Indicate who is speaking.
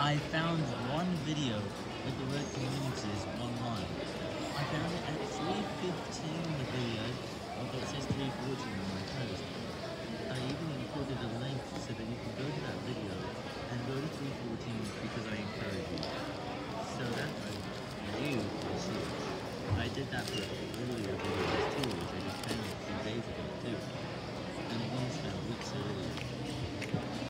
Speaker 1: I found one video with the word communities online. I found it at 3.15 the video, although it says 3.14 on my post. I even included a link so that you can go to that video and go to 3.14 because I encourage you. So that way, you will see it. I did that for